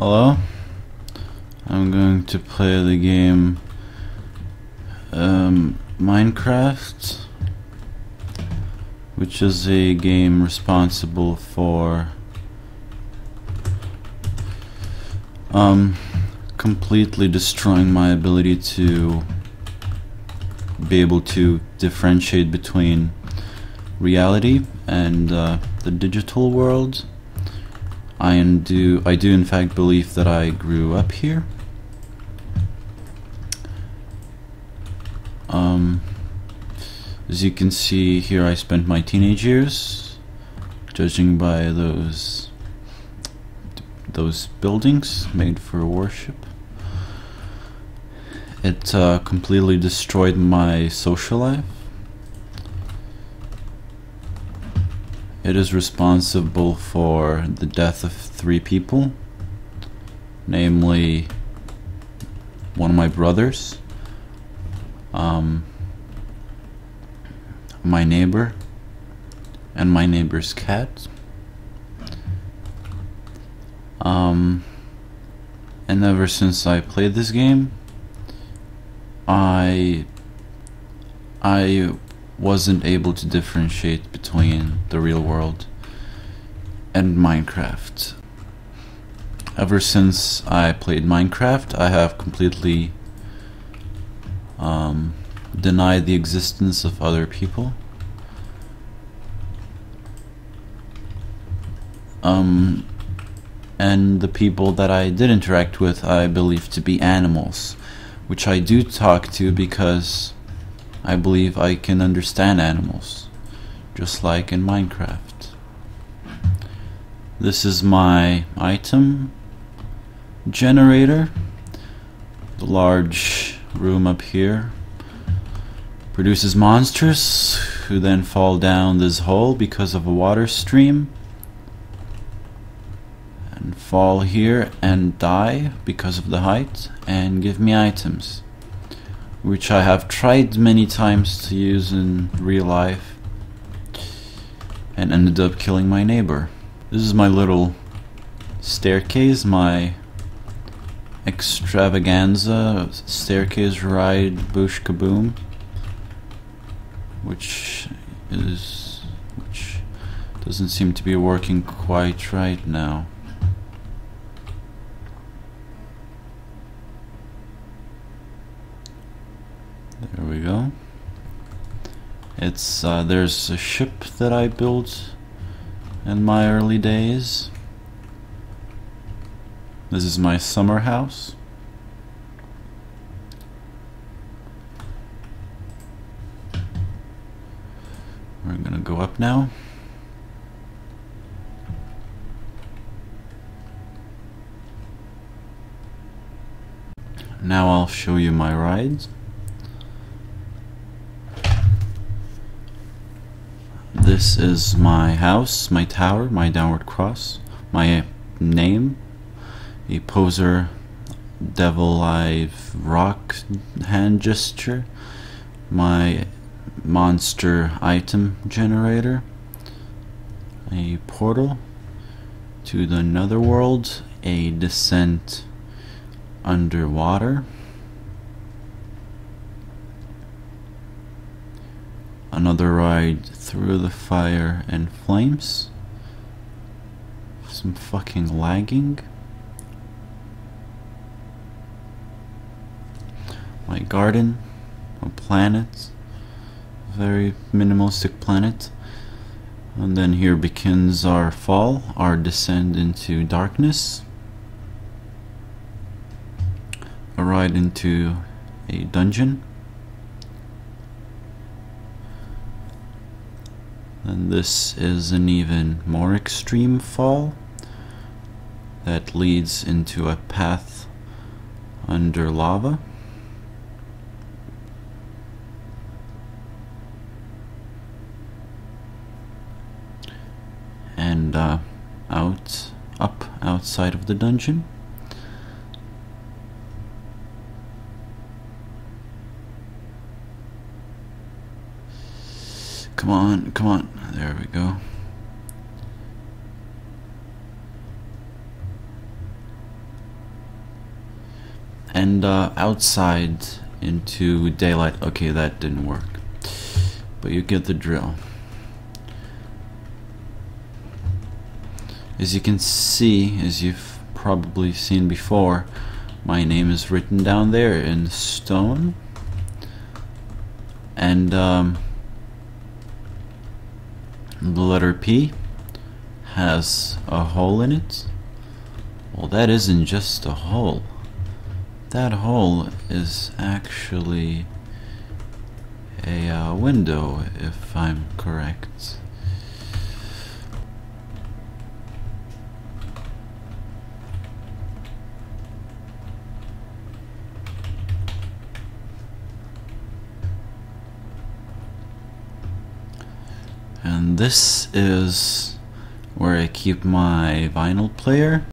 Hello? I'm going to play the game um, Minecraft, which is a game responsible for um, completely destroying my ability to be able to differentiate between reality and uh, the digital world. I do I do in fact believe that I grew up here. Um, as you can see here, I spent my teenage years, judging by those those buildings made for worship. It uh, completely destroyed my social life. It is responsible for the death of three people, namely one of my brothers, um, my neighbor, and my neighbor's cat. Um, and ever since I played this game, I I wasn't able to differentiate between the real world and Minecraft. Ever since I played Minecraft, I have completely um, denied the existence of other people. Um, and the people that I did interact with, I believe to be animals, which I do talk to because I believe I can understand animals, just like in Minecraft. This is my item generator. The large room up here produces monsters who then fall down this hole because of a water stream and fall here and die because of the height and give me items which I have tried many times to use in real life and ended up killing my neighbor. This is my little staircase, my extravaganza staircase ride bush kaboom which is which doesn't seem to be working quite right now. There we go. It's uh, there's a ship that I built in my early days. This is my summer house. We're gonna go up now. Now I'll show you my rides. This is my house, my tower, my downward cross, my name, a poser devil eye rock hand gesture, my monster item generator, a portal to the netherworld, a descent underwater. Another ride through the fire and flames. Some fucking lagging. My garden, a planet, very minimalistic planet. And then here begins our fall, our descent into darkness. A ride into a dungeon. And this is an even more extreme fall that leads into a path under lava. And uh, out, up outside of the dungeon. Come on, come on. There we go. and uh, outside into daylight. Okay, that didn't work. But you get the drill. As you can see, as you've probably seen before, my name is written down there in stone. And um, the letter P has a hole in it. Well, that isn't just a hole. That hole is actually a uh, window, if I'm correct. And this is where I keep my vinyl player.